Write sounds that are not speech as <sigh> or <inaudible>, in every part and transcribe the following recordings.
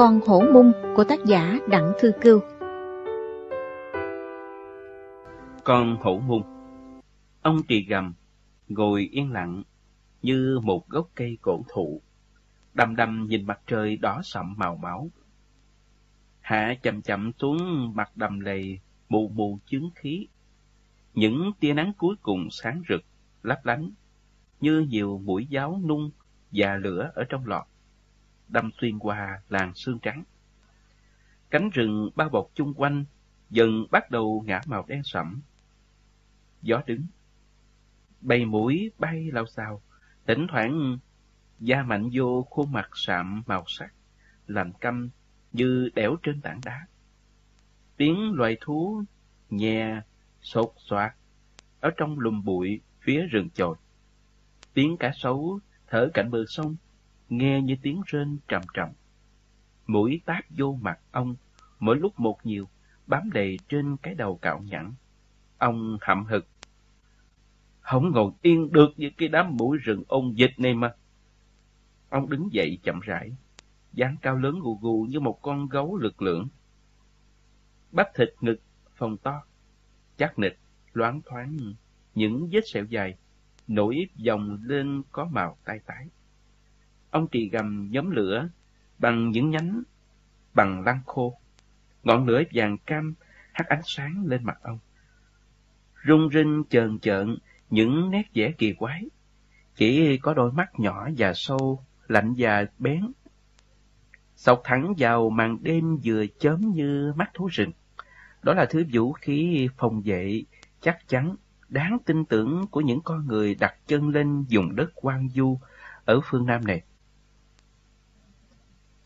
Con hổ mung của tác giả Đặng Thư Cưu. Con hổ mung Ông trì gầm, ngồi yên lặng như một gốc cây cổ thụ, đăm đăm nhìn mặt trời đỏ sậm màu máu. Hạ chậm chậm xuống mặt đầm lầy mù mù chứng khí. Những tia nắng cuối cùng sáng rực, lấp lánh, như nhiều mũi giáo nung và lửa ở trong lọt đâm xuyên qua làn sương trắng. Cánh rừng bao bọc chung quanh dần bắt đầu ngã màu đen sẫm. Gió đứng, bầy mũi bay lao xào, thỉnh thoảng da mạnh vô khuôn mặt sạm màu sắc, lạnh căm như đẻo trên tảng đá. Tiếng loài thú nhè, sột soạt ở trong lùm bụi phía rừng chồi. Tiếng cá sấu thở cạnh bờ sông nghe như tiếng rên trầm trầm. Mũi táp vô mặt ông, mỗi lúc một nhiều, bám đầy trên cái đầu cạo nhẵn. Ông hậm hực. Không ngồi yên được với cái đám mũi rừng ôn dịch này mà. Ông đứng dậy chậm rãi, dáng cao lớn gù gù như một con gấu lực lượng. Bắp thịt ngực, phồng to, chắc nịch, loáng thoáng, những vết sẹo dài, nổi dòng lên có màu tai tái. Ông trì gầm nhóm lửa bằng những nhánh bằng lăng khô. Ngọn lửa vàng cam hắt ánh sáng lên mặt ông. Rung rinh chờn chợn những nét vẽ kỳ quái. Chỉ có đôi mắt nhỏ và sâu, lạnh và bén. Sọc thẳng vào màn đêm vừa chớm như mắt thú rừng. Đó là thứ vũ khí phòng vệ, chắc chắn, đáng tin tưởng của những con người đặt chân lên vùng đất quan du ở phương Nam này.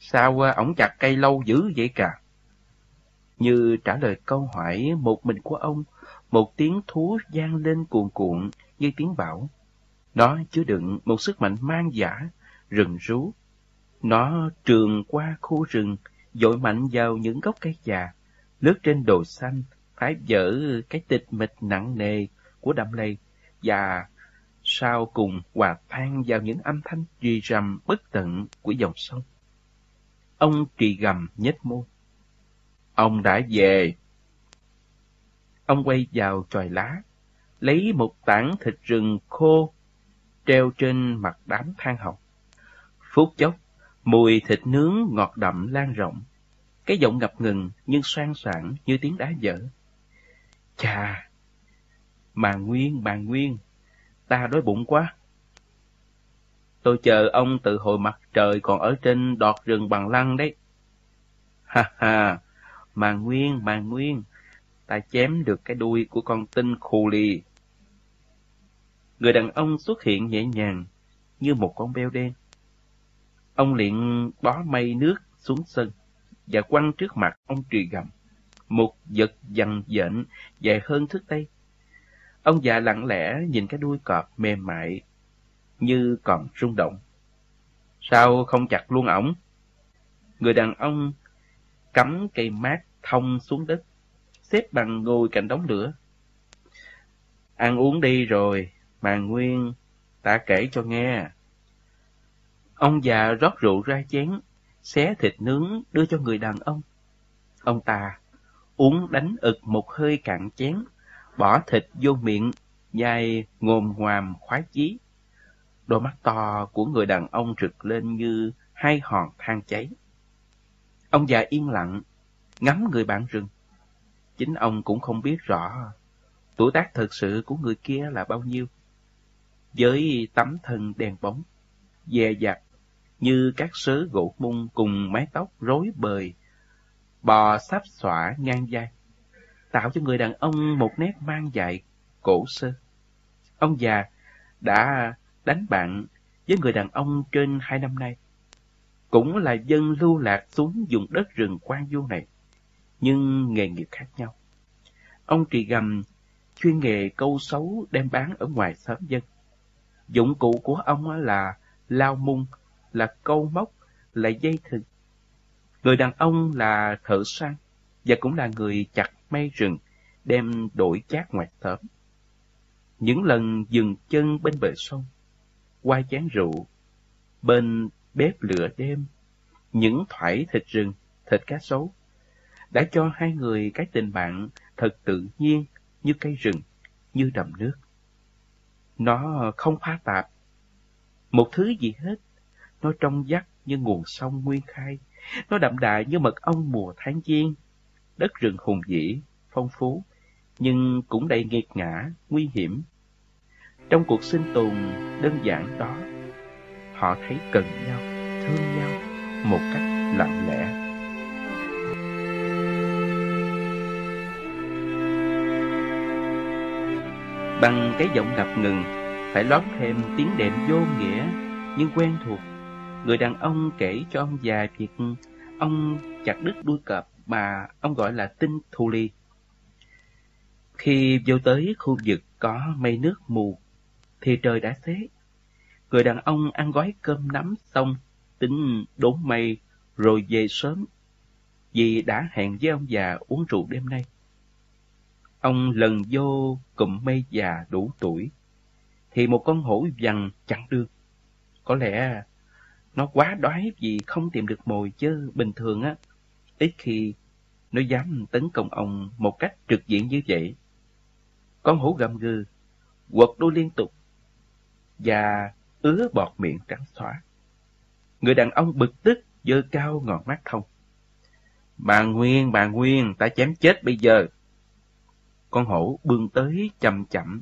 Sao ổng chặt cây lâu dữ vậy cả? Như trả lời câu hỏi một mình của ông, một tiếng thú gian lên cuồn cuộn như tiếng bão. Nó chứa đựng một sức mạnh mang giả, rừng rú. Nó trường qua khu rừng, dội mạnh vào những gốc cây già, lướt trên đồi xanh, phá dở cái tịch mịch nặng nề của đầm lầy và sau cùng hòa tan vào những âm thanh duy rầm bất tận của dòng sông. Ông trì gầm nhếch môi. Ông đã về. Ông quay vào tròi lá, lấy một tảng thịt rừng khô treo trên mặt đám than hồng. Phút chốc, mùi thịt nướng ngọt đậm lan rộng. Cái giọng ngập ngừng nhưng sang sảng như tiếng đá vỡ. Chà! Bà Nguyên, bà Nguyên, ta đói bụng quá. Tôi chờ ông từ hồi mặt trời còn ở trên đọt rừng bằng lăng đấy. Ha ha, mà Nguyên, mà Nguyên, ta chém được cái đuôi của con tinh khù lì. Người đàn ông xuất hiện nhẹ nhàng, như một con beo đen. Ông liền bó mây nước xuống sân, và quăng trước mặt ông trì gầm, một vật dằn dện dài hơn thước tay. Ông già lặng lẽ nhìn cái đuôi cọp mềm mại như còn rung động. Sao không chặt luôn ổng? Người đàn ông cắm cây mát thông xuống đất, xếp bằng ngồi cạnh đống lửa. Ăn uống đi rồi, mà Nguyên, ta kể cho nghe. Ông già rót rượu ra chén, xé thịt nướng đưa cho người đàn ông. Ông ta uống đánh ực một hơi cạn chén, bỏ thịt vô miệng, nhai ngồm hoàm khoái chí. Đôi mắt to của người đàn ông rực lên như hai hòn than cháy. Ông già yên lặng, ngắm người bạn rừng. Chính ông cũng không biết rõ tuổi tác thực sự của người kia là bao nhiêu. Với tấm thân đèn bóng, dè dặt như các sớ gỗ mung cùng mái tóc rối bời, bò sắp xõa ngang vai, tạo cho người đàn ông một nét mang dại, cổ sơ. Ông già đã đánh bạn với người đàn ông trên hai năm nay. Cũng là dân lưu lạc xuống vùng đất rừng quan du này, nhưng nghề nghiệp khác nhau. Ông trì gầm chuyên nghề câu xấu đem bán ở ngoài xóm dân. Dụng cụ của ông là lao mung, là câu móc, là dây thừng. Người đàn ông là thợ săn và cũng là người chặt mây rừng, đem đổi chát ngoài xóm. Những lần dừng chân bên bờ sông, qua chén rượu, bên bếp lửa đêm, những thoải thịt rừng, thịt cá sấu, đã cho hai người cái tình bạn thật tự nhiên như cây rừng, như đầm nước. Nó không pha tạp, một thứ gì hết, nó trong vắt như nguồn sông nguyên khai, nó đậm đà như mật ong mùa tháng giêng, đất rừng hùng vĩ, phong phú, nhưng cũng đầy nghiệt ngã, nguy hiểm. Trong cuộc sinh tồn đơn giản đó, họ thấy cần nhau, thương nhau một cách lặng lẽ. Bằng cái giọng ngập ngừng, phải lót thêm tiếng đệm vô nghĩa nhưng quen thuộc. Người đàn ông kể cho ông già việc ông chặt đứt đuôi cọp mà ông gọi là tinh thu ly. Khi vô tới khu vực có mây nước mù, thì trời đã xế. Người đàn ông ăn gói cơm nắm xong, tính đốn mây rồi về sớm, vì đã hẹn với ông già uống rượu đêm nay. Ông lần vô cụm mây già đủ tuổi, thì một con hổ vằn chặn đường. Có lẽ nó quá đói vì không tìm được mồi chứ bình thường á, ít khi nó dám tấn công ông một cách trực diện như vậy. Con hổ gầm gừ, quật đuôi liên tục, và ứa bọt miệng trắng xóa. Người đàn ông bực tức, dơ cao ngọn mắt thông. Bà Nguyên, bà Nguyên, ta chém chết bây giờ. Con hổ bươn tới chậm chậm,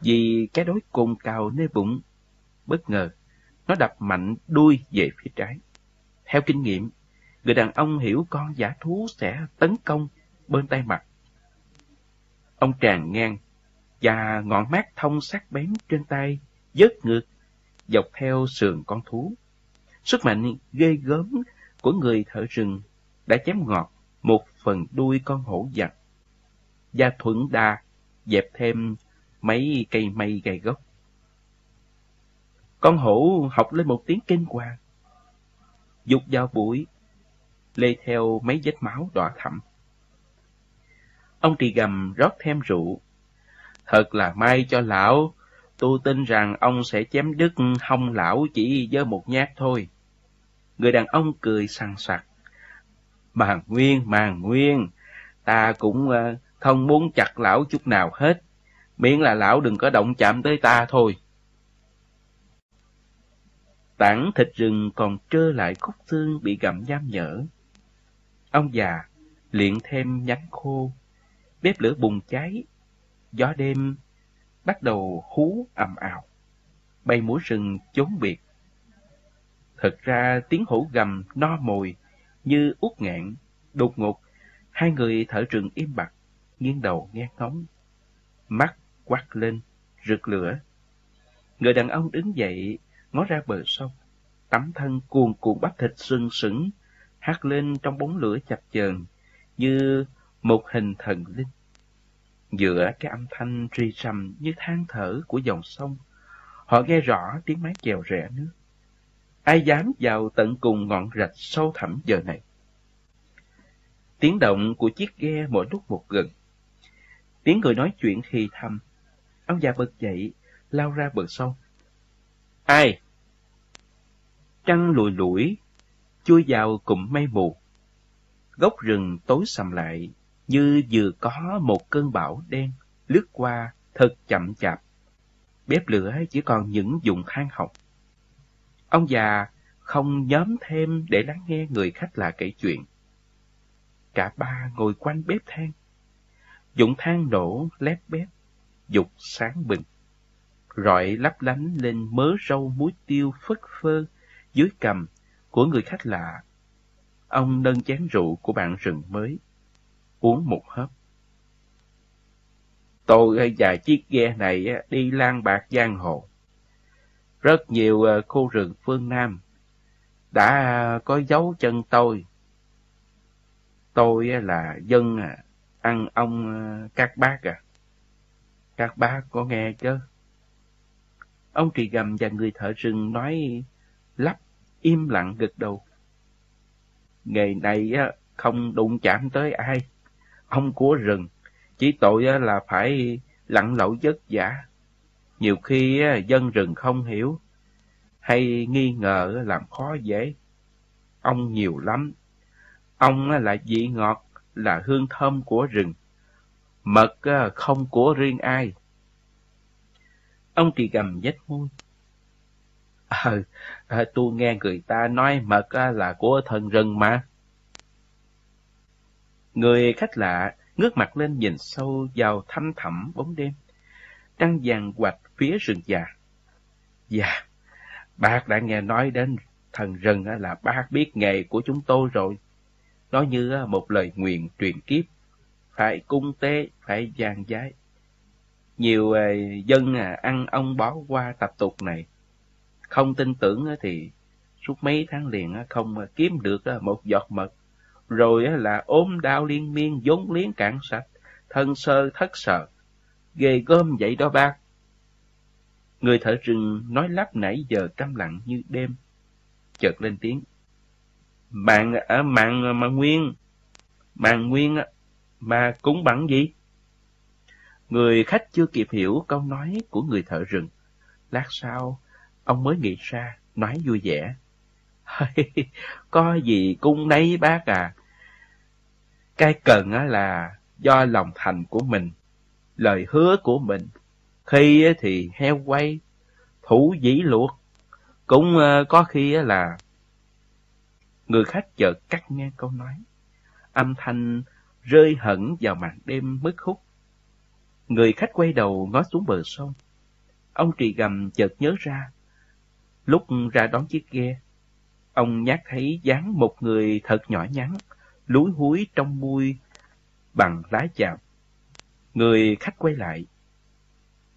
vì cái đối cồn cào nơi bụng. Bất ngờ, nó đập mạnh đuôi về phía trái. Theo kinh nghiệm, người đàn ông hiểu con giả thú sẽ tấn công bên tay mặt. Ông tràn ngang, và ngọn mát thông sắc bén trên tay, dớt ngược, dọc theo sườn con thú. Sức mạnh ghê gớm của người thợ rừng đã chém ngọt một phần đuôi con hổ giặc. Và thuận đà dẹp thêm mấy cây mây gai gốc. Con hổ học lên một tiếng kinh hoàng. Dục vào bụi, lê theo mấy vết máu đỏ thẳm Ông trì gầm rót thêm rượu. Thật là may cho lão, tôi tin rằng ông sẽ chém đứt hông lão chỉ với một nhát thôi. Người đàn ông cười sằng sặc. Màng nguyên, màng nguyên, ta cũng ờ, không muốn chặt lão chút nào hết, miễn là lão đừng có động chạm tới ta thôi. Tảng thịt rừng còn trơ lại khúc xương bị gặm giam nhở. Ông già luyện thêm nhánh khô, bếp lửa bùng cháy, gió đêm bắt đầu hú ầm ào, bay múa rừng chốn biệt. Thật ra tiếng hổ gầm no mồi như út ngạn, đột ngột, hai người thở rừng im bặt, nghiêng đầu nghe ngóng. Mắt quát lên, rực lửa. Người đàn ông đứng dậy, ngó ra bờ sông, tấm thân cuồn cuộn bắp thịt sưng sững, hát lên trong bóng lửa chập chờn như một hình thần linh. Giữa cái âm thanh rì rầm như than thở của dòng sông, họ nghe rõ tiếng mái chèo rẽ nước. Ai dám vào tận cùng ngọn rạch sâu thẳm giờ này? Tiếng động của chiếc ghe mỗi lúc một gần. Tiếng người nói chuyện thì thầm. Ông già bật dậy, lao ra bờ sông. Ai? Trăng lùi lủi, chui vào cụm mây mù. Gốc rừng tối sầm lại, như vừa có một cơn bão đen lướt qua thật chậm chạp. Bếp lửa chỉ còn những dụng than học. Ông già không nhóm thêm để lắng nghe người khách lạ kể chuyện. Cả ba ngồi quanh bếp than. Dụng than nổ lép bếp, dục sáng bừng. Rọi lấp lánh lên mớ rau muối tiêu phất phơ dưới cầm của người khách lạ. Ông nâng chén rượu của bạn rừng mới, uống một hớp. Tôi và chiếc ghe này đi lang bạc giang hồ. Rất nhiều ờ, khu rừng phương Nam đã ờ, có dấu chân tôi. Tôi là dân à, ăn ông ờ, các bác à. Các bác có nghe chứ? Ông trì gầm và người thợ rừng nói lắp im lặng gật đầu. Ngày này không đụng chạm tới ai. Ông của rừng, chỉ tội là phải lặn lội vất vả. Nhiều khi dân rừng không hiểu, hay nghi ngờ làm khó dễ. ông nhiều lắm. ông là vị ngọt, là hương thơm của rừng. Mật không của riêng ai. Ông thì gầm vết môi. Ờ, à, tôi nghe người ta nói mật là của thần rừng mà. Người khách lạ ngước mặt lên nhìn sâu vào thăm thẳm bóng đêm, đang vàng quạch phía rừng già. Dạ, bác đã nghe nói đến thần rừng là bác biết nghề của chúng tôi rồi. Nó như một lời nguyện truyền kiếp, phải cung tế, phải giàn giái. Nhiều ờ, dân à, ăn ông bó qua tập tục này. Không tin tưởng thì suốt mấy tháng liền không ờ, kiếm được ờ, một giọt mật. Rồi là ốm đau liên miên, vốn liếng cạn sạch, thân sơ thất sợ. Ghê gớm vậy đó bác. Người thợ rừng nói lắp nãy giờ câm lặng như đêm. Chợt lên tiếng. Bạn ở mạng mà nguyên, mạng nguyên mà cúng bằng gì? Người khách chưa kịp hiểu câu nói của người thợ rừng. Lát sau, ông mới nghĩ ra, nói vui vẻ. <laughs> Có gì cung nấy bác à. Cái cần là do lòng thành của mình, lời hứa của mình. Khi thì heo quay, thủ dĩ luộc, cũng ờ, có khi là... Người khách chợt cắt ngang câu nói. Âm thanh rơi hẳn vào màn đêm mất hút. Người khách quay đầu ngó xuống bờ sông. Ông trì gầm chợt nhớ ra. Lúc ra đón chiếc ghe, ông nhát thấy dáng một người thật nhỏ nhắn, lúi húi trong mui bằng lá chạp. Người khách quay lại.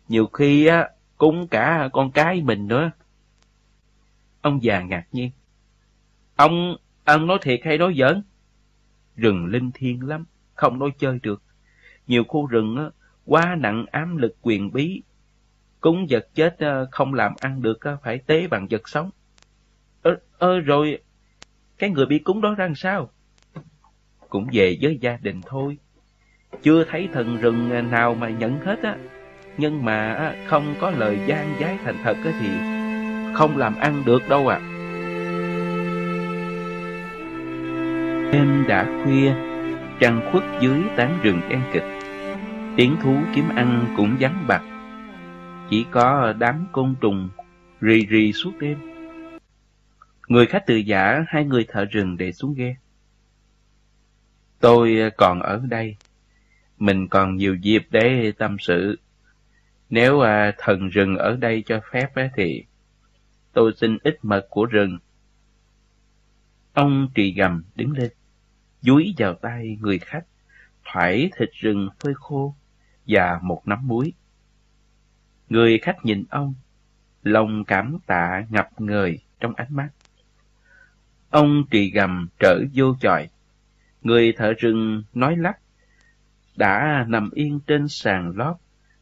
Nhiều khi á, cũng cả con cái mình nữa. Ông già ngạc nhiên. Ông, ông nói thiệt hay nói giỡn? Rừng linh thiêng lắm, không nói chơi được. Nhiều khu rừng á, quá nặng ám lực quyền bí. Cúng vật chết ờ, không làm ăn được ờ, phải tế bằng vật sống. Ơ, ơ rồi, cái người bị cúng đó ra làm sao? Cũng về với gia đình thôi. Chưa thấy thần rừng nào mà nhận hết á. Nhưng mà không có lời gian giái thành thật thì không làm ăn được đâu ạ. À. Đêm đã khuya, trăng khuất dưới tán rừng đen kịch. Tiếng thú kiếm ăn cũng vắng bặt. Chỉ có đám côn trùng rì rì suốt đêm. Người khách từ giả hai người thợ rừng để xuống ghe. Tôi ờ, còn ở đây. Mình còn nhiều dịp để tâm sự. Nếu à, thần rừng ở đây cho phép thì tôi xin ít mật của rừng. Ông trì gầm đứng lên, dúi vào tay người khách, thoải thịt rừng phơi khô và một nắm muối. Người khách nhìn ông, lòng cảm tạ ngập ngời trong ánh mắt. Ông trì gầm trở vô chòi. Người thợ rừng nói lắp, đã nằm yên trên sàn lót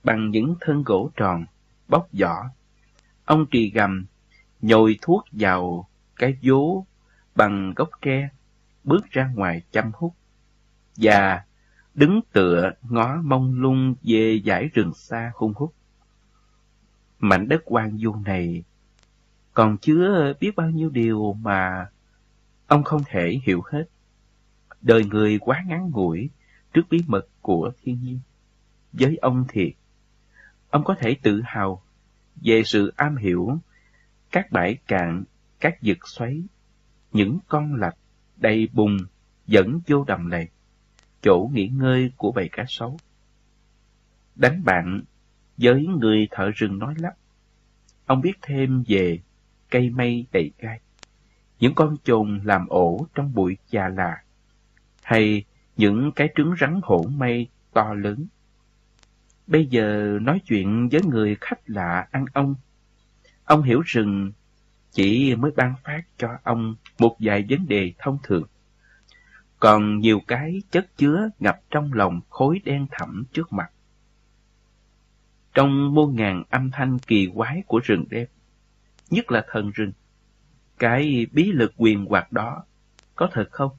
bằng những thân gỗ tròn, bóc vỏ. Ông trì gầm, nhồi thuốc vào cái vố bằng gốc tre, bước ra ngoài chăm hút. Và đứng tựa ngó mông lung về dải rừng xa hung hút. Mảnh đất quan du này còn chứa biết bao nhiêu điều mà ông không thể hiểu hết. Đời người quá ngắn ngủi trước bí mật của thiên nhiên. Với ông thì, ông có thể tự hào về sự am hiểu các bãi cạn, các vực xoáy, những con lạch đầy bùn dẫn vô đầm lầy chỗ nghỉ ngơi của bầy cá sấu. Đánh bạn với người thợ rừng nói lắp. Ông biết thêm về cây mây đầy gai, những con trùng làm ổ trong bụi già là, hay những cái trứng rắn hổ mây to lớn. Bây giờ nói chuyện với người khách lạ ăn ông. Ông hiểu rừng chỉ mới ban phát cho ông một vài vấn đề thông thường còn nhiều cái chất chứa ngập trong lòng khối đen thẳm trước mặt. Trong muôn ngàn âm thanh kỳ quái của rừng đêm, nhất là thần rừng, cái bí lực quyền hoạt đó có thật không?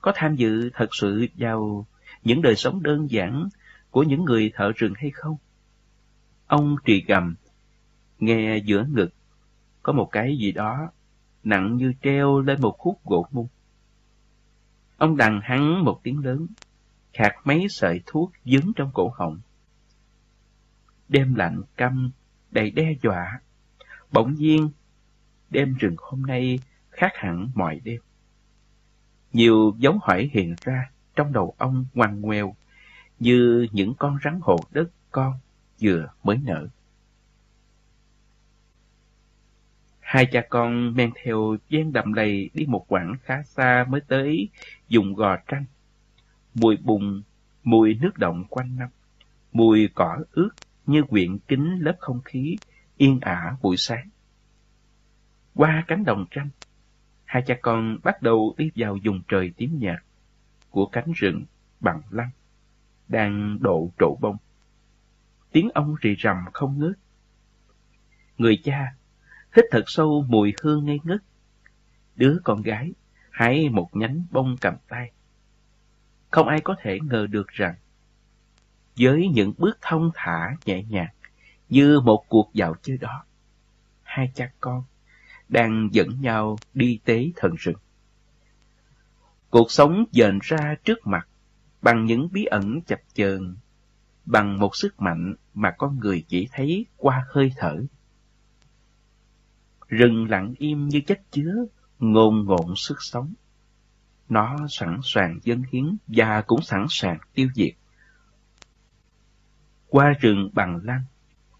Có tham dự thật sự vào những đời sống đơn giản của những người thợ rừng hay không? Ông trì gầm, nghe giữa ngực, có một cái gì đó nặng như treo lên một khúc gỗ mung. Ông đằng hắn một tiếng lớn, khạc mấy sợi thuốc dứng trong cổ họng. Đêm lạnh căm, đầy đe dọa. Bỗng nhiên, đêm rừng hôm nay khác hẳn mọi đêm. Nhiều dấu hỏi hiện ra trong đầu ông ngoằn ngoèo, như những con rắn hổ đất con vừa mới nở. Hai cha con men theo gian đầm lầy đi một quãng khá xa mới tới dùng gò trăng. Mùi bùn, mùi nước động quanh năm, mùi cỏ ướt như quyện kính lớp không khí yên ả buổi sáng. Qua cánh đồng tranh, hai cha con bắt đầu đi vào vùng trời tím nhạt của cánh rừng bằng lăng, đang độ trổ bông. Tiếng ông rì rầm không ngớt. Người cha hít thật sâu mùi hương ngây ngất. Đứa con gái hái một nhánh bông cầm tay. Không ai có thể ngờ được rằng, với những bước thông thả nhẹ nhàng, như một cuộc dạo chơi đó, hai cha con đang dẫn nhau đi tế thần rừng. Cuộc sống dền ra trước mặt bằng những bí ẩn chập chờn, bằng một sức mạnh mà con người chỉ thấy qua hơi thở. Rừng lặng im như chất chứa, ngồn ngộn sức sống. Nó sẵn sàng dân hiến và cũng sẵn sàng tiêu diệt. Qua rừng bằng lăng,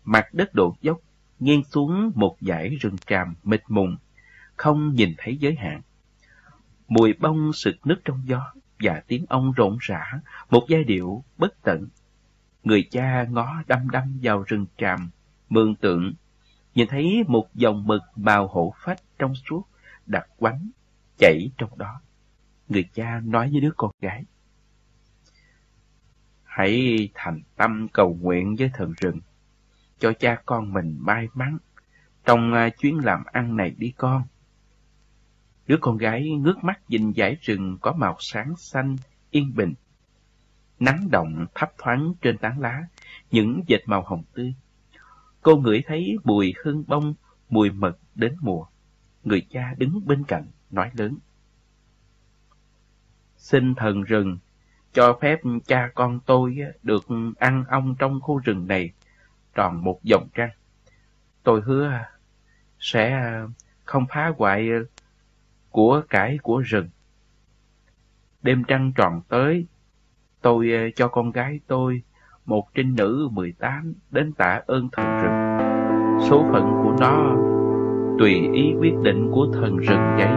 mặt đất độ dốc, nghiêng xuống một dải rừng tràm mịt mùng, không nhìn thấy giới hạn. Mùi bông sực nứt trong gió và tiếng ong rộn rã, một giai điệu bất tận. Người cha ngó đăm đăm vào rừng tràm, mường tượng, nhìn thấy một dòng mực màu hổ phách trong suốt, đặc quánh, chảy trong đó. Người cha nói với đứa con gái. Hãy thành tâm cầu nguyện với thần rừng, cho cha con mình may mắn trong à, chuyến làm ăn này đi con. Đứa con gái ngước mắt nhìn dải rừng có màu sáng xanh, yên bình. Nắng động thấp thoáng trên tán lá, những vệt màu hồng tươi. Cô ngửi thấy mùi hương bông, mùi mật đến mùa. Người cha đứng bên cạnh, nói lớn. Xin thần rừng, cho phép cha con tôi được ăn ong trong khu rừng này tròn một vòng trăng. Tôi hứa sẽ không phá hoại của cải của rừng. Đêm trăng tròn tới, tôi cho con gái tôi, một trinh nữ 18, đến tạ ơn thần rừng. Số phận của nó tùy ý quyết định của thần rừng vậy.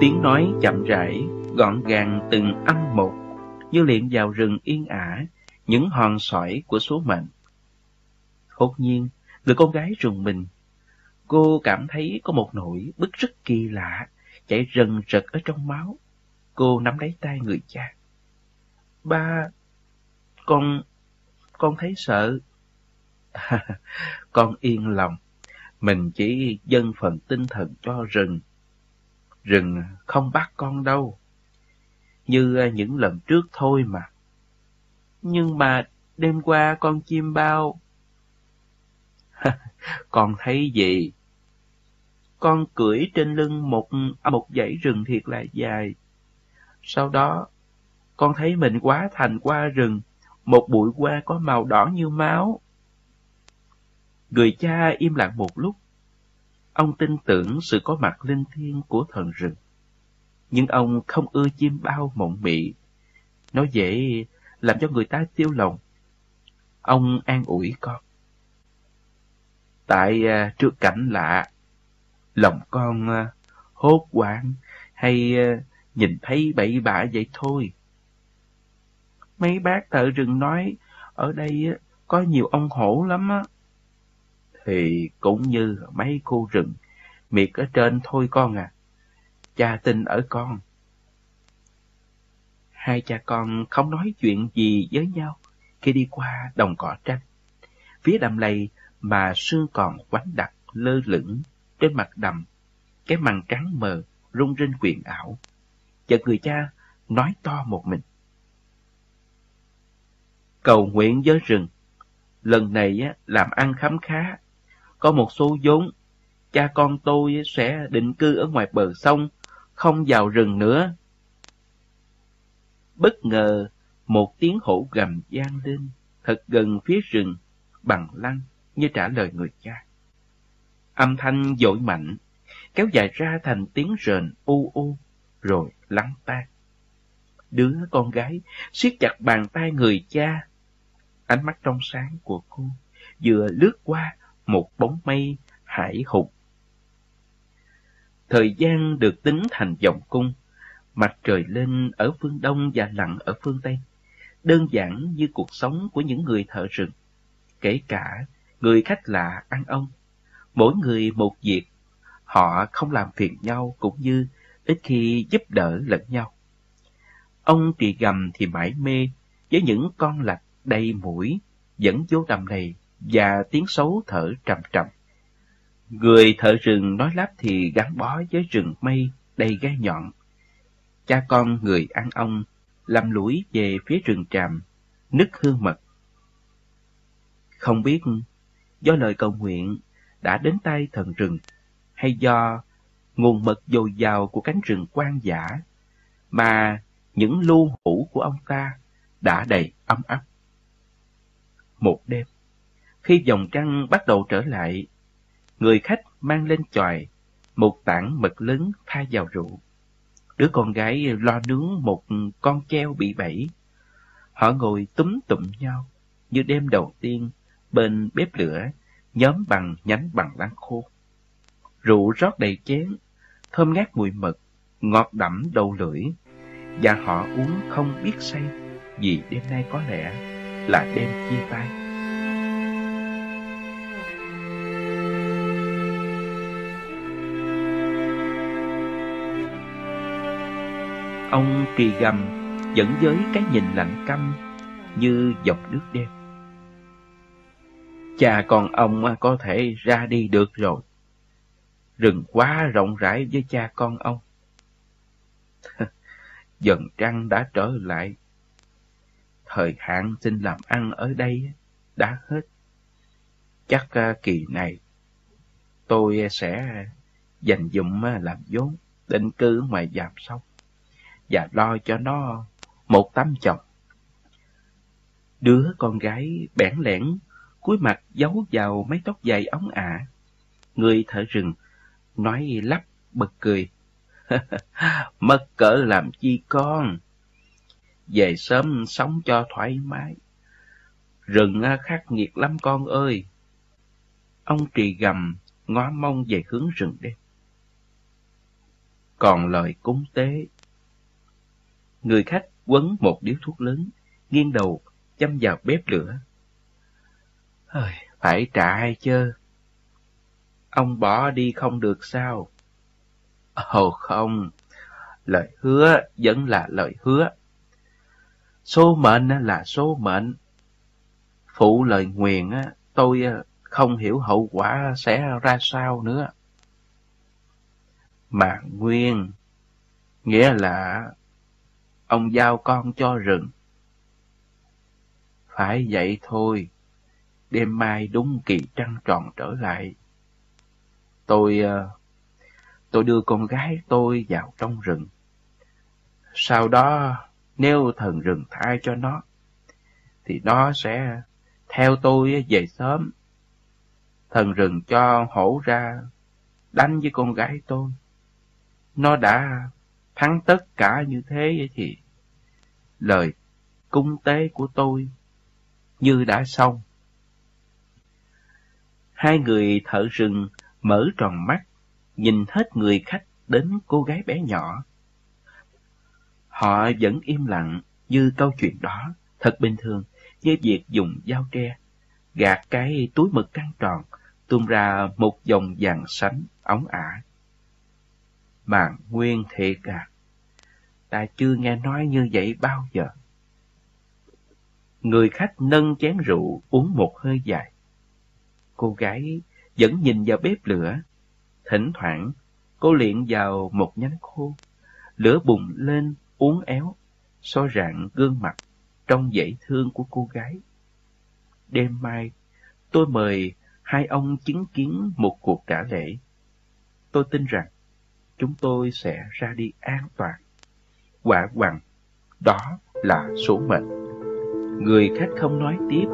Tiếng nói chậm rãi, gọn gàng từng âm một, như luyện vào rừng yên ả, những hòn sỏi của số mệnh. Hốt nhiên, người con gái rùng mình. Cô cảm thấy có một nỗi bức rất kỳ lạ, chạy rần rật ở trong máu. Cô nắm lấy tay người cha. Ba, con, con thấy sợ. <laughs> con yên lòng, mình chỉ dâng phần tinh thần cho rừng. Rừng không bắt con đâu. Như ờ, những lần trước thôi mà. Nhưng mà đêm qua con chim bao <laughs> con thấy gì? Con cưỡi trên lưng một à, một dãy rừng thiệt là dài. Sau đó, con thấy mình quá thành qua rừng, một bụi hoa có màu đỏ như máu. Người cha im lặng một lúc. Ông tin tưởng sự có mặt linh thiêng của thần rừng. Nhưng ông không ưa chim bao mộng mị. Nó dễ làm cho người ta tiêu lòng. Ông an ủi con. Tại à, trước cảnh lạ, lòng con à, hốt hoảng hay à, nhìn thấy bậy bạ vậy thôi. Mấy bác thợ rừng nói ở đây có nhiều ông hổ lắm á. Thì cũng như mấy khu rừng, miệt ở trên thôi con à. Cha tin ở con. Hai cha con không nói chuyện gì với nhau khi đi qua đồng cỏ tranh. Phía đầm lầy mà sương còn quánh đặc lơ lửng trên mặt đầm, cái màn trắng mờ rung rinh quyền ảo. Chợt người cha nói to một mình. cầu nguyện với rừng. Lần này làm ăn khám khá, có một số vốn, cha con tôi sẽ định cư ở ngoài bờ sông, không vào rừng nữa. Bất ngờ, một tiếng hổ gầm gian lên, thật gần phía rừng, bằng lăng như trả lời người cha. Âm thanh dội mạnh, kéo dài ra thành tiếng rền u u, rồi lắng tan. Đứa con gái siết chặt bàn tay người cha. Ánh mắt trong sáng của cô vừa lướt qua một bóng mây hải hùng. Thời gian được tính thành vòng cung, mặt trời lên ở phương đông và lặn ở phương tây, đơn giản như cuộc sống của những người thợ rừng, kể cả người khách lạ ăn ông. Mỗi người một việc, họ không làm phiền nhau cũng như ít khi giúp đỡ lẫn nhau. Ông trì gầm thì mãi mê với những con lạch đầy mũi dẫn vô đầm này và tiếng xấu thở trầm trầm. Người thợ rừng nói lắp thì gắn bó với rừng mây đầy gai nhọn. Cha con người ăn ông làm lũi về phía rừng tràm, nứt hương mật. Không biết do lời cầu nguyện đã đến tay thần rừng, hay do nguồn mật dồi dào của cánh rừng quan giả, mà những lưu hủ của ông ta đã đầy ấm áp. Một đêm, khi dòng trăng bắt đầu trở lại, người khách mang lên chòi một tảng mật lớn pha vào rượu. Đứa con gái lo nướng một con treo bị bẫy. Họ ngồi túm tụm nhau như đêm đầu tiên bên bếp lửa nhóm bằng nhánh bằng lá khô. Rượu rót đầy chén, thơm ngát mùi mật, ngọt đậm đầu lưỡi, và họ uống không biết say, vì đêm nay có lẽ là đêm chia tay. Ông trì gầm dẫn với cái nhìn lạnh căm như dọc nước đêm. Cha con ông có thể ra đi được rồi. Rừng quá rộng rãi với cha con ông. <laughs> Dần trăng đã trở lại. Thời hạn xin làm ăn ở đây đã hết. Chắc à, kỳ này tôi sẽ dành dụm à, làm vốn, định cư ngoài giảm sông và lo cho nó một tấm chồng. Đứa con gái bẽn lẽn, cúi mặt giấu vào mấy tóc dài ống ả. Người thở rừng nói lắp bật cười. <laughs> Mất cỡ làm chi con? Về sớm sống cho thoải mái. Rừng khắc nghiệt lắm con ơi. Ông trì gầm, ngó mông về hướng rừng đêm. Còn lời cúng tế. Người khách quấn một điếu thuốc lớn, nghiêng đầu châm vào bếp lửa. Phải trả hay chơ? Ông bỏ đi không được sao? Ồ không, lời hứa vẫn là lời hứa. Số mệnh là số mệnh. Phụ lời nguyền tôi không hiểu hậu quả sẽ ra sao nữa. Mạng nguyên, nghĩa là ông giao con cho rừng. Phải vậy thôi đêm mai đúng kỳ trăng tròn trở lại. Tôi... Ờ, tôi đưa con gái tôi vào trong rừng. Sau đó, nếu thần rừng thai cho nó, thì nó sẽ theo tôi về sớm. Thần rừng cho hổ ra đánh với con gái tôi. Nó đã thắng tất cả như thế thì lời cung tế của tôi như đã xong. Hai người thợ rừng mở tròn mắt, nhìn hết người khách đến cô gái bé nhỏ. Họ vẫn im lặng như câu chuyện đó, thật bình thường, với việc dùng dao tre, gạt cái túi mực căng tròn, tung ra một dòng vàng sánh ống ả. Mạng nguyên thiệt à, ta chưa nghe nói như vậy bao giờ. Người khách nâng chén rượu uống một hơi dài. Cô gái vẫn nhìn vào bếp lửa. Thỉnh thoảng, cô liện vào một nhánh khô. Lửa bùng lên, uốn éo, so rạng gương mặt. trong dễ thương của cô gái. Đêm mai, tôi mời hai ông chứng kiến một cuộc trả lễ. Tôi tin rằng chúng tôi sẽ ra đi an toàn. Quả bằng đó là số mệnh. Người khách không nói tiếp,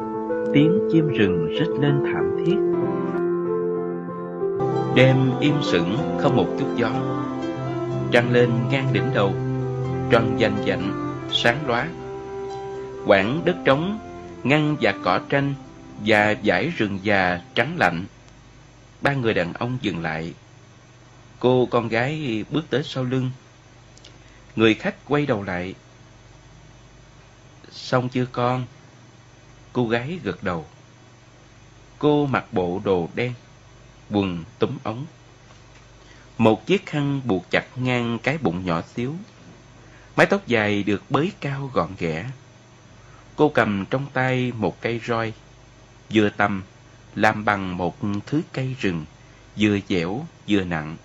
tiếng chim rừng rít lên thảm thiết. Đêm im sững không một chút gió. Trăng lên ngang đỉnh đầu, tròn dành dạnh, sáng lóa. Quảng đất trống, ngăn và cỏ tranh và dải rừng già trắng lạnh. Ba người đàn ông dừng lại. Cô con gái bước tới sau lưng. Người khách quay đầu lại. Xong chưa con? Cô gái gật đầu. Cô mặc bộ đồ đen, quần túm ống. Một chiếc khăn buộc chặt ngang cái bụng nhỏ xíu. Mái tóc dài được bới cao gọn ghẽ. Cô cầm trong tay một cây roi, vừa tầm, làm bằng một thứ cây rừng, vừa dẻo vừa nặng.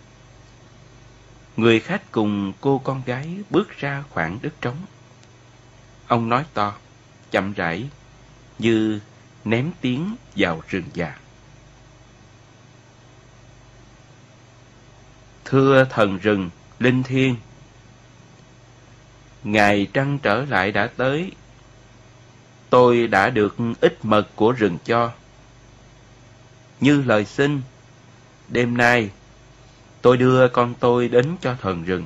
Người khách cùng cô con gái bước ra khoảng đất trống. Ông nói to, chậm rãi, như ném tiếng vào rừng già. Thưa thần rừng, linh thiêng, Ngày trăng trở lại đã tới, tôi đã được ít mật của rừng cho. Như lời xin, đêm nay tôi đưa con tôi đến cho thần rừng.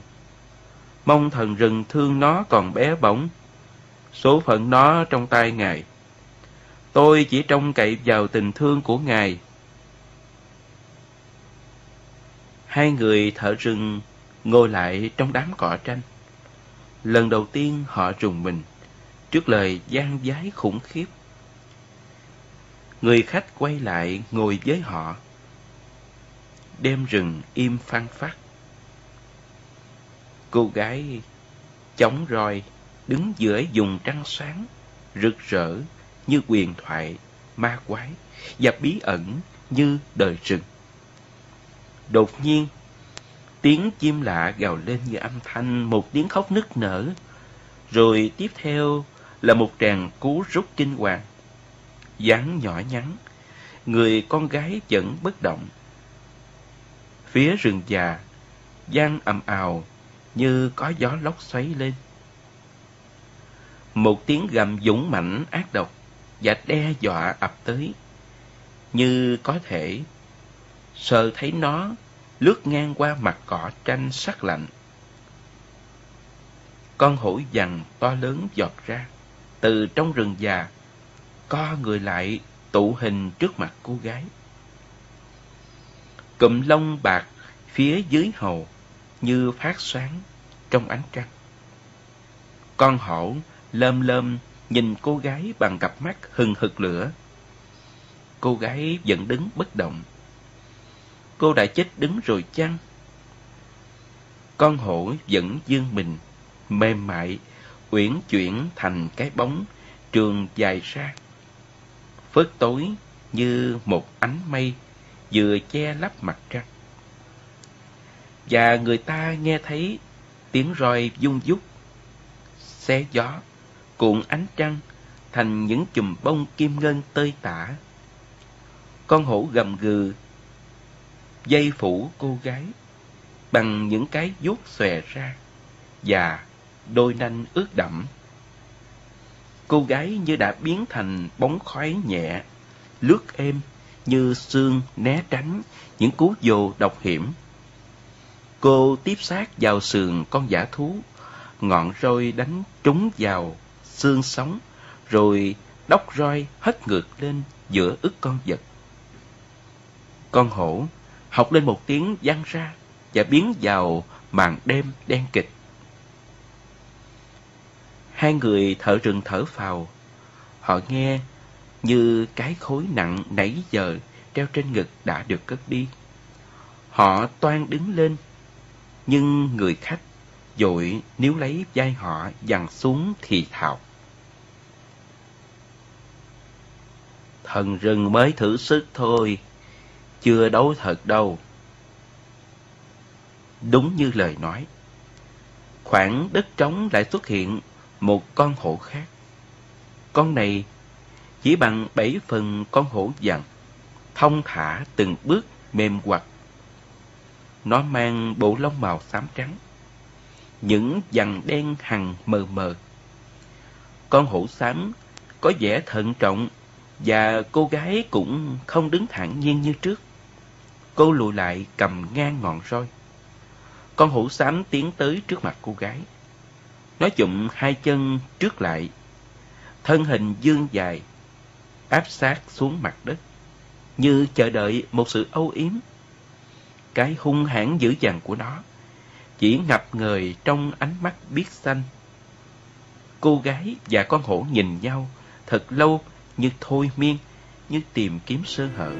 Mong thần rừng thương nó còn bé bỏng, số phận nó trong tay Ngài. Tôi chỉ trông cậy vào tình thương của Ngài. Hai người thợ rừng ngồi lại trong đám cỏ tranh. Lần đầu tiên họ trùng mình trước lời gian giái khủng khiếp. Người khách quay lại ngồi với họ. Đêm rừng im phăng phát. Cô gái chống roi đứng giữa vùng trăng sáng, rực rỡ như quyền thoại, ma quái và bí ẩn như đời rừng. Đột nhiên, tiếng chim lạ gào lên như âm thanh một tiếng khóc nức nở, rồi tiếp theo là một tràng cú rút kinh hoàng. dáng nhỏ nhắn, người con gái vẫn bất động. Phía rừng già, gian ầm ào như có gió lốc xoáy lên. Một tiếng gầm dũng mãnh ác độc và đe dọa ập tới, như có thể sờ thấy nó lướt ngang qua mặt cỏ tranh sắc lạnh. Con hổ dằn to lớn giọt ra từ trong rừng già, co người lại tụ hình trước mặt cô gái. Cụm lông bạc phía dưới hầu như phát sáng trong ánh trăng. Con hổ lơm lơm nhìn cô gái bằng cặp mắt hừng hực lửa. Cô gái vẫn đứng bất động. Cô đã chết đứng rồi chăng? Con hổ vẫn dương mình, mềm mại, uyển chuyển thành cái bóng trường dài ra. Phớt tối như một ánh mây vừa che lấp mặt trăng. Và người ta nghe thấy tiếng roi dung dút, xé gió, cuộn ánh trăng thành những chùm bông kim ngân tơi tả. Con hổ gầm gừ, dây phủ cô gái bằng những cái vuốt xòe ra và đôi nanh ướt đẫm. Cô gái như đã biến thành bóng khói nhẹ, lướt êm như xương né tránh những cú dồ độc hiểm. Cô tiếp sát vào sườn con giả thú, ngọn roi đánh trúng vào xương sống, rồi đốc roi hất ngược lên giữa ức con vật. Con hổ học lên một tiếng vang ra và biến vào màn đêm đen kịch. Hai người thợ rừng thở phào. Họ nghe như cái khối nặng nãy giờ treo trên ngực đã được cất đi. Họ toan đứng lên, nhưng người khách dội níu lấy vai họ dằn xuống thì thào. Thần rừng mới thử sức thôi, chưa đấu thật đâu. Đúng như lời nói, khoảng đất trống lại xuất hiện một con hổ khác. Con này chỉ bằng bảy phần con hổ dặn, thông thả từng bước mềm quặt. Nó mang bộ lông màu xám trắng, những dằn đen hằn mờ mờ. Con hổ xám có vẻ thận trọng và cô gái cũng không đứng thẳng nhiên như trước. Cô lùi lại cầm ngang ngọn roi. Con hổ xám tiến tới trước mặt cô gái. Nó chụm hai chân trước lại, thân hình dương dài, áp sát xuống mặt đất, như chờ đợi một sự âu yếm. Cái hung hãn dữ dằn của nó chỉ ngập ngời trong ánh mắt biết xanh. Cô gái và con hổ nhìn nhau thật lâu như thôi miên, như tìm kiếm sơ hở,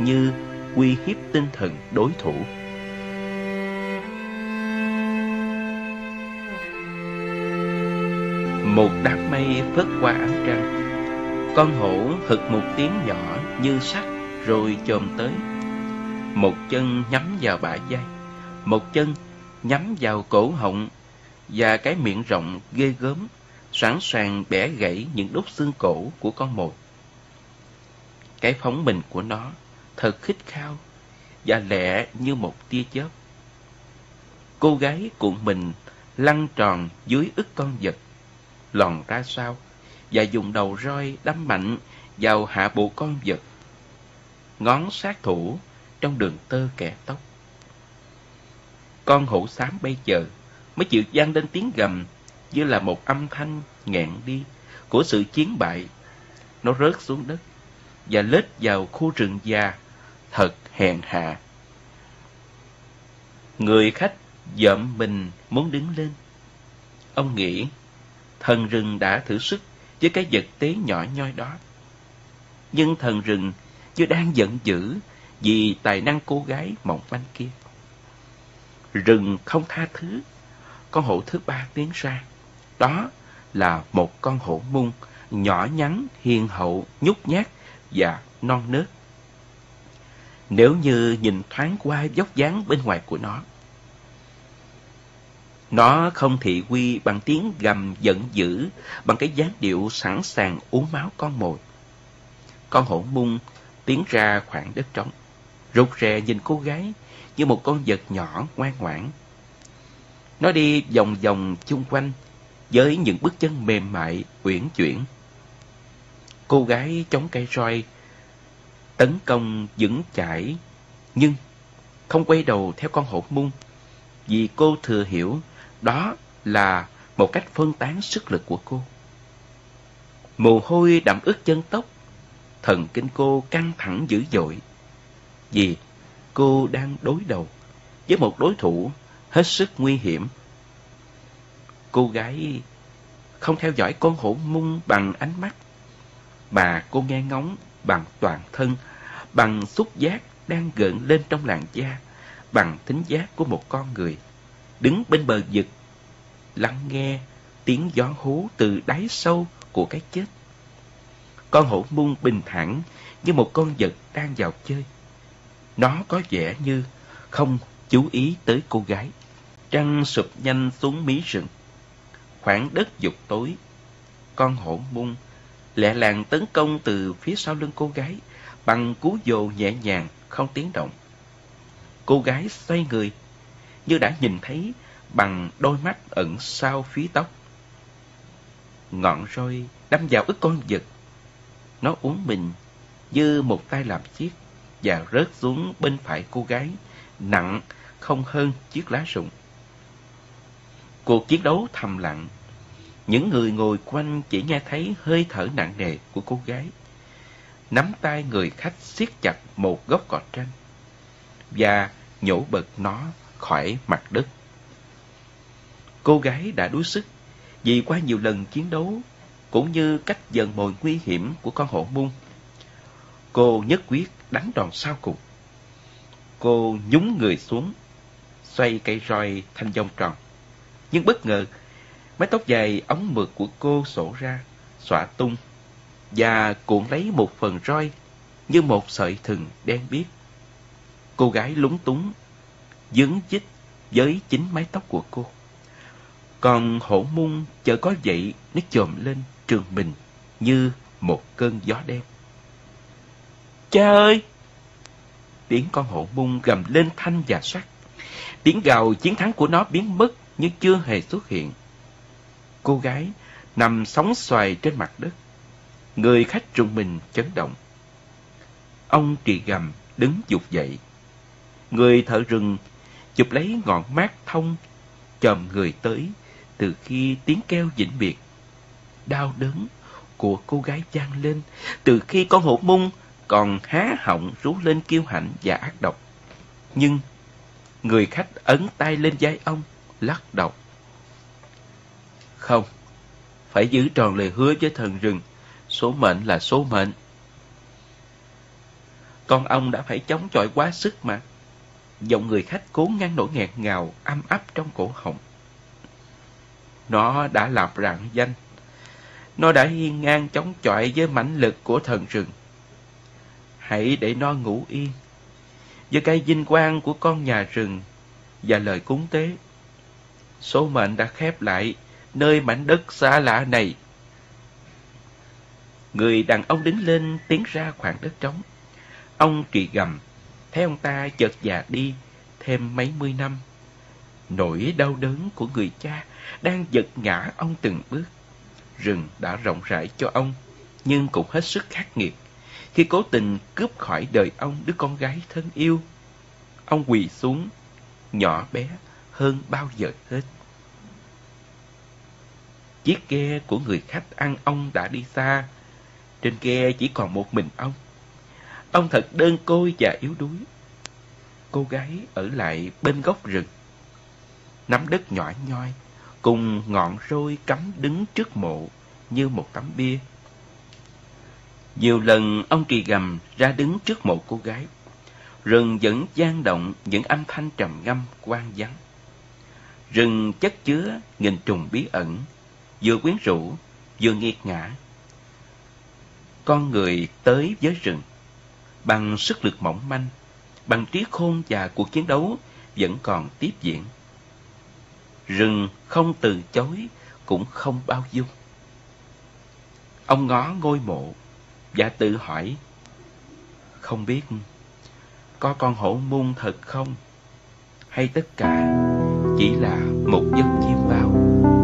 như uy hiếp tinh thần đối thủ. Một đám mây phất qua ánh trăng, con hổ hực một tiếng nhỏ như sắt rồi chồm tới. Một chân nhắm vào bả vai, một chân nhắm vào cổ họng và cái miệng rộng ghê gớm, sẵn sàng bẻ gãy những đốt xương cổ của con mồi. Cái phóng mình của nó thật khích khao và lẹ như một tia chớp. Cô gái cuộn mình lăn tròn dưới ức con vật, lòn ra sau và dùng đầu roi đâm mạnh vào hạ bộ con vật. Ngón sát thủ trong đường tơ kẻ tóc. Con hổ xám bây giờ mới chịu gian lên tiếng gầm như là một âm thanh nghẹn đi của sự chiến bại. Nó rớt xuống đất và lết vào khu rừng già, thật hèn hạ. Người khách dậm mình muốn đứng lên. Ông nghĩ, thần rừng đã thử sức với cái vật tế nhỏ nhoi đó. Nhưng thần rừng như đang giận dữ vì tài năng cô gái mỏng manh kia. Rừng không tha thứ. Con hổ thứ ba tiến ra. Đó là một con hổ mung nhỏ nhắn, hiền hậu, nhút nhát và non nớt. Nếu như nhìn thoáng qua dốc dáng bên ngoài của nó, nó không thị quy bằng tiếng gầm giận dữ, bằng cái dáng điệu sẵn sàng uống máu con mồi. Con hổ mung tiến ra khoảng đất trống, rụt rè nhìn cô gái như một con vật nhỏ ngoan ngoãn. Nó đi vòng vòng chung quanh với những bước chân mềm mại, uyển chuyển. Cô gái chống cây roi, tấn công vững chãi, nhưng không quay đầu theo con hổ mung, vì cô thừa hiểu đó là một cách phân tán sức lực của cô. Mồ hôi đậm ướt chân tóc, thần kinh cô căng thẳng dữ dội, vì cô đang đối đầu với một đối thủ hết sức nguy hiểm. Cô gái không theo dõi con hổ mung bằng ánh mắt, mà cô nghe ngóng bằng toàn thân, bằng xúc giác đang gợn lên trong làn da, bằng thính giác của một con người đứng bên bờ vực, lắng nghe tiếng gió hú từ đáy sâu của cái chết. Con hổ mung bình thản như một con vật đang vào chơi. Nó có vẻ như không chú ý tới cô gái. Trăng sụp nhanh xuống mí rừng. Khoảng đất dục tối. Con hổ mung lẹ làng tấn công từ phía sau lưng cô gái bằng cú dồ nhẹ nhàng, không tiếng động. Cô gái xoay người như đã nhìn thấy bằng đôi mắt ẩn sau phía tóc. Ngọn roi đâm vào ức con vật. Nó uống mình như một tay làm chiếc và rớt xuống bên phải cô gái, nặng không hơn chiếc lá rụng. Cuộc chiến đấu thầm lặng. Những người ngồi quanh chỉ nghe thấy hơi thở nặng nề của cô gái. Nắm tay người khách siết chặt một gốc cỏ tranh và nhổ bật nó khỏi mặt đất. Cô gái đã đuối sức vì qua nhiều lần chiến đấu cũng như cách dần mồi nguy hiểm của con hổ mung. Cô nhất quyết đánh đòn sau cùng. Cô nhúng người xuống, xoay cây roi thành vòng tròn. Nhưng bất ngờ, mái tóc dài ống mượt của cô sổ ra, xõa tung và cuộn lấy một phần roi như một sợi thừng đen biếc. Cô gái lúng túng dướng chích với chính mái tóc của cô. Còn hổ mung chợt có dậy, nó chồm lên trường mình, như một cơn gió đêm. Cha ơi! Tiếng con hổ mung gầm lên thanh và sắc. Tiếng gào chiến thắng của nó biến mất như chưa hề xuất hiện. Cô gái nằm sóng xoài trên mặt đất. Người khách trùng mình chấn động. Ông trì gầm đứng dục dậy. Người thợ rừng chụp lấy ngọn mát thông chồm người tới từ khi tiếng kêu vĩnh biệt. Đau đớn của cô gái vang lên từ khi con hổ mung còn há họng rú lên kiêu hãnh và ác độc. Nhưng người khách ấn tay lên vai ông, lắc đầu. Không, phải giữ tròn lời hứa với thần rừng, số mệnh là số mệnh. Con ông đã phải chống chọi quá sức mà. Giọng người khách cố ngăn nỗi nghẹt ngào âm ấp trong cổ họng. Nó đã làm rạng danh. Nó đã hiên ngang chống chọi với mãnh lực của thần rừng. Hãy để nó ngủ yên. Với cái vinh quang của con nhà rừng và lời cúng tế. Số mệnh đã khép lại nơi mảnh đất xa lạ này. Người đàn ông đứng lên tiến ra khoảng đất trống. Ông trì gầm, thấy ông ta chợt già đi thêm mấy mươi năm. Nỗi đau đớn của người cha đang giật ngã ông từng bước. Rừng đã rộng rãi cho ông, nhưng cũng hết sức khắc nghiệt. Khi cố tình cướp khỏi đời ông đứa con gái thân yêu, ông quỳ xuống, nhỏ bé hơn bao giờ hết. Chiếc ghe của người khách ăn ông đã đi xa. Trên ghe chỉ còn một mình ông. Ông thật đơn côi và yếu đuối. Cô gái ở lại bên gốc rừng. Nắm đất nhỏ nhoi, cùng ngọn roi cắm đứng trước mộ như một tấm bia. Nhiều lần ông kỳ gầm ra đứng trước mộ cô gái. Rừng vẫn gian động những âm thanh trầm ngâm quan vắng. Rừng chất chứa nghìn trùng bí ẩn, vừa quyến rũ, vừa nghiệt ngã. Con người tới với rừng, bằng sức lực mỏng manh, bằng trí khôn và cuộc chiến đấu vẫn còn tiếp diễn. Rừng không từ chối, cũng không bao dung. Ông ngó ngôi mộ và tự hỏi, không biết có con hổ muôn thật không? Hay tất cả chỉ là một giấc chiêm bao?